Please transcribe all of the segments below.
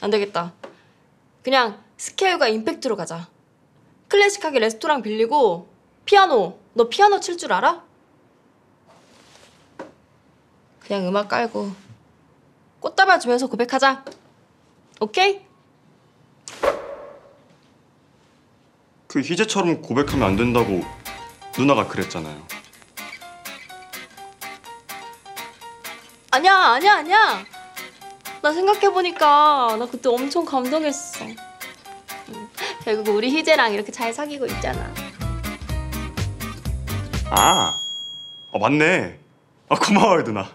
안 되겠다. 그냥 스케일과 임팩트로 가자. 클래식하게 레스토랑 빌리고 피아노. 너 피아노 칠 줄 알아? 그냥 음악 깔고 꽃다발 주면서 고백하자. 오케이? 그 희재처럼 고백하면 안 된다고 누나가 그랬잖아요. 아니야, 아니야, 아니야. 나 생각해보니까 나 그때 엄청 감동했어. 음, 결국 우리 희재랑 이렇게 잘 사귀고 있잖아. 아, 아 맞네. 아 고마워요 누나.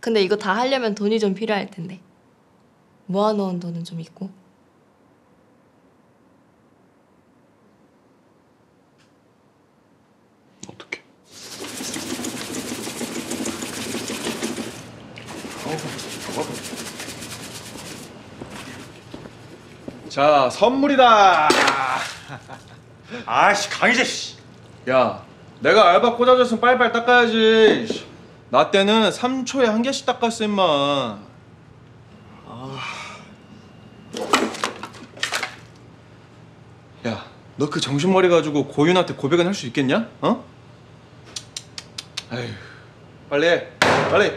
근데 이거 다 하려면 돈이 좀 필요할 텐데. 모아놓은 돈은 좀 있고. 어떻게? 자 선물이다. 아씨 강희재 씨. 야 내가 알바 꽂아줬으면 빨리빨리 닦아야지. 씨. 나 때는 3초에 한 개씩 닦았어 임마. 아. 야 너 그 정신머리 가지고 고윤한테 고백은 할 수 있겠냐? 어? 에휴 빨리 해 빨리.